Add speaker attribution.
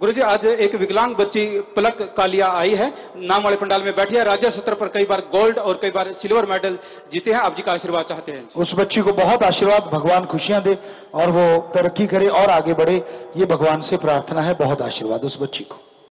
Speaker 1: गुरु जी आज एक विकलांग बच्ची पलक कालिया आई है। नाम वाले पंडाल में बैठी है। राज्य सत्र पर कई बार गोल्ड और कई बार सिल्वर मेडल जीते हैं। आप जी का आशीर्वाद चाहते हैं।
Speaker 2: उस बच्ची को बहुत आशीर्वाद। भगवान खुशियाँ दे और वो तरक्की करे और आगे बढ़े। ये भगवान से प्रार्थना है। बहुत आशीर्वाद उस बच्ची को।